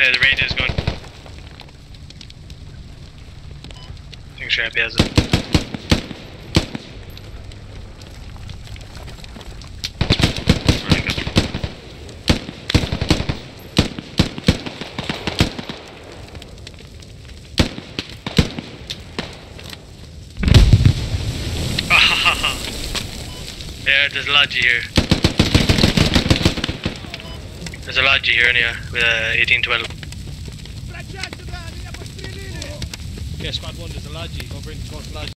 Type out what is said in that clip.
Uh, right, is going. Think Sharpy has it. Yeah, there's a logi here. There's a logi here anyway, with uh, 1812. Yeah, squad one, there's a logi. Go bring, go to logi.